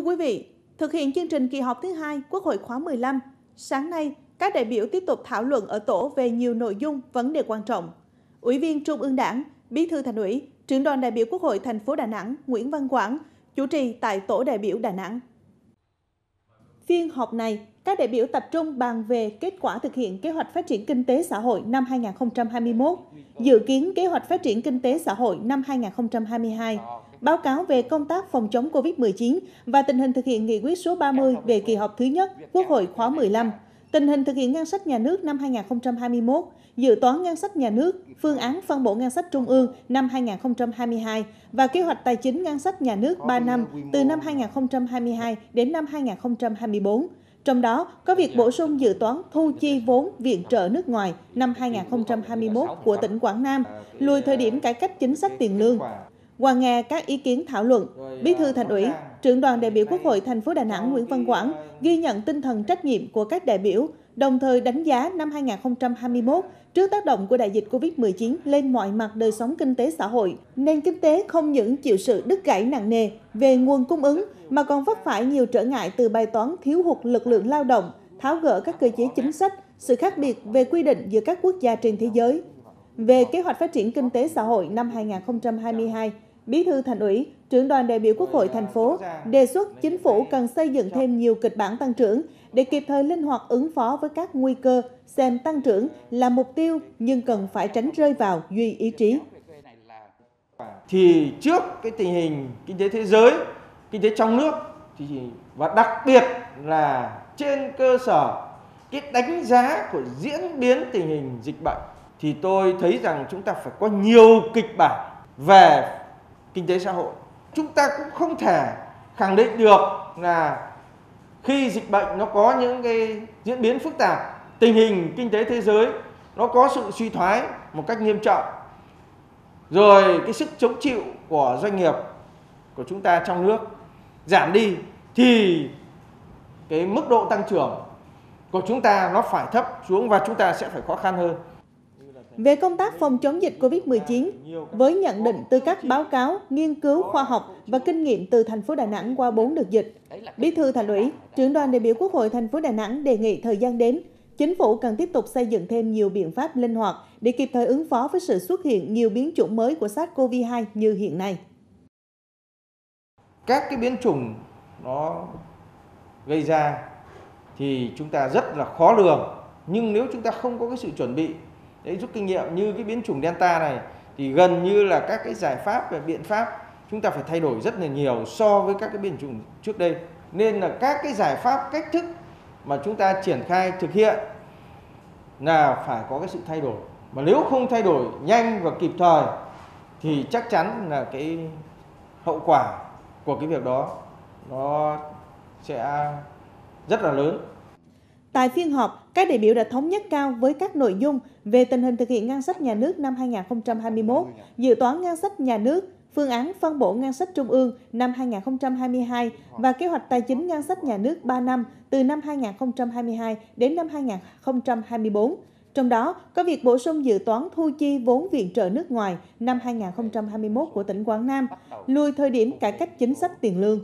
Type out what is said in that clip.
quý vị, thực hiện chương trình kỳ họp thứ hai Quốc hội khóa 15, sáng nay, các đại biểu tiếp tục thảo luận ở tổ về nhiều nội dung, vấn đề quan trọng. Ủy viên Trung ương Đảng, Bí thư Thành ủy, trưởng đoàn đại biểu Quốc hội thành phố Đà Nẵng Nguyễn Văn Quảng chủ trì tại tổ đại biểu Đà Nẵng. Phiên họp này, các đại biểu tập trung bàn về kết quả thực hiện kế hoạch phát triển kinh tế xã hội năm 2021, dự kiến kế hoạch phát triển kinh tế xã hội năm 2022, báo cáo về công tác phòng chống COVID-19 và tình hình thực hiện nghị quyết số 30 về kỳ họp thứ nhất Quốc hội khóa 15, tình hình thực hiện ngân sách nhà nước năm 2021, dự toán ngân sách nhà nước, phương án phân bổ ngân sách trung ương năm 2022 và kế hoạch tài chính ngân sách nhà nước 3 năm từ năm 2022 đến năm 2024. Trong đó có việc bổ sung dự toán thu chi vốn viện trợ nước ngoài năm 2021 của tỉnh Quảng Nam, lùi thời điểm cải cách chính sách tiền lương. Qua nghe các ý kiến thảo luận, Bí thư Thành ủy, trưởng đoàn đại biểu Quốc hội thành phố Đà Nẵng Nguyễn Văn Quảng ghi nhận tinh thần trách nhiệm của các đại biểu, đồng thời đánh giá năm 2021 trước tác động của đại dịch Covid-19 lên mọi mặt đời sống kinh tế xã hội, nền kinh tế không những chịu sự đứt gãy nặng nề về nguồn cung ứng mà còn vấp phải nhiều trở ngại từ bài toán thiếu hụt lực lượng lao động, tháo gỡ các cơ chế chính sách, sự khác biệt về quy định giữa các quốc gia trên thế giới. Về kế hoạch phát triển kinh tế xã hội năm 2022, Bí thư Thành ủy, trưởng đoàn đại biểu Quốc hội thành phố đề xuất chính phủ cần xây dựng thêm nhiều kịch bản tăng trưởng để kịp thời linh hoạt ứng phó với các nguy cơ, xem tăng trưởng là mục tiêu nhưng cần phải tránh rơi vào duy ý chí. Thì trước cái tình hình kinh tế thế giới, kinh tế trong nước thì và đặc biệt là trên cơ sở cái đánh giá của diễn biến tình hình dịch bệnh thì tôi thấy rằng chúng ta phải có nhiều kịch bản về kinh tế xã hội. Chúng ta cũng không thể khẳng định được là khi dịch bệnh nó có những cái diễn biến phức tạp, tình hình kinh tế thế giới nó có sự suy thoái một cách nghiêm trọng, rồi cái sức chống chịu của doanh nghiệp của chúng ta trong nước giảm đi, thì cái mức độ tăng trưởng của chúng ta nó phải thấp xuống và chúng ta sẽ phải khó khăn hơn về công tác phòng chống dịch COVID-19, với nhận định từ các báo cáo, nghiên cứu khoa học và kinh nghiệm từ thành phố Đà Nẵng qua 4 đợt dịch, Bí thư Thành ủy, trưởng đoàn đại biểu Quốc hội thành phố Đà Nẵng đề nghị thời gian đến, chính phủ cần tiếp tục xây dựng thêm nhiều biện pháp linh hoạt để kịp thời ứng phó với sự xuất hiện nhiều biến chủng mới của SARS-CoV-2 như hiện nay. Các cái biến chủng nó gây ra thì chúng ta rất là khó lường, nhưng nếu chúng ta không có cái sự chuẩn bị đấy, rút kinh nghiệm như cái biến chủng delta này thì gần như là các cái giải pháp và biện pháp chúng ta phải thay đổi rất là nhiều so với các cái biến chủng trước đây. Nên là các cái giải pháp, cách thức mà chúng ta triển khai thực hiện là phải có cái sự thay đổi. Mà nếu không thay đổi nhanh và kịp thời thì chắc chắn là cái hậu quả của cái việc đó nó sẽ rất là lớn. Tại phiên họp, các đại biểu đã thống nhất cao với các nội dung về tình hình thực hiện ngân sách nhà nước năm 2021, dự toán ngân sách nhà nước, phương án phân bổ ngân sách trung ương năm 2022 và kế hoạch tài chính ngân sách nhà nước 3 năm từ năm 2022 đến năm 2024. Trong đó có việc bổ sung dự toán thu chi vốn viện trợ nước ngoài năm 2021 của tỉnh Quảng Nam, lùi thời điểm cải cách chính sách tiền lương.